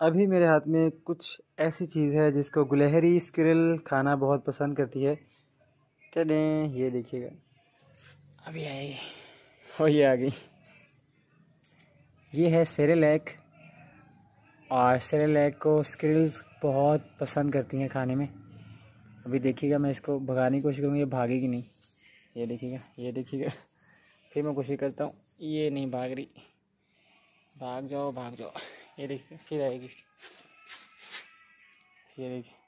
अभी मेरे हाथ में कुछ ऐसी चीज़ है जिसको गुलहरी स्क्रिल खाना बहुत पसंद करती है। चले, ये देखिएगा। अभी आएगी और ये आ गई। ये है सेरेलैक और सेरेलैक को स्क्रिल्स बहुत पसंद करती हैं खाने में। अभी देखिएगा, मैं इसको भगाने की कोशिश करूँगी, ये भागेगी नहीं। ये देखिएगा ये देखिएगा। फिर मैं कोशिश करता हूँ, ये नहीं भाग रही। भाग जाओ भाग जाओ। ये देखिए फिर आएगी। ये देखिए।